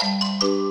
Música